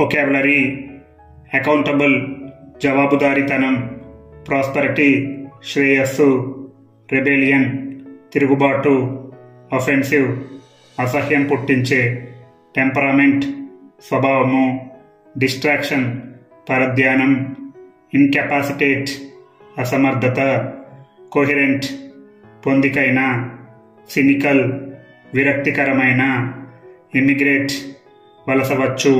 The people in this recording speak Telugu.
వొకాబులరీ అకౌంటబుల్ జవాబుదారీతనం ప్రాస్పరిటీ శ్రేయస్సు రెబేలియన్ తిరుగుబాటు అఫెన్సివ్ అసహ్యం పుట్టించే టెంపరామెంట్ స్వభావము డిస్ట్రాక్షన్ పరధ్యానం ఇన్కెపాసిటేట్ అసమర్థత కోహిరెంట్ పొందికైన సినికల్ విరక్తికరమైన ఇమిగ్రేట్ వలసవచ్చు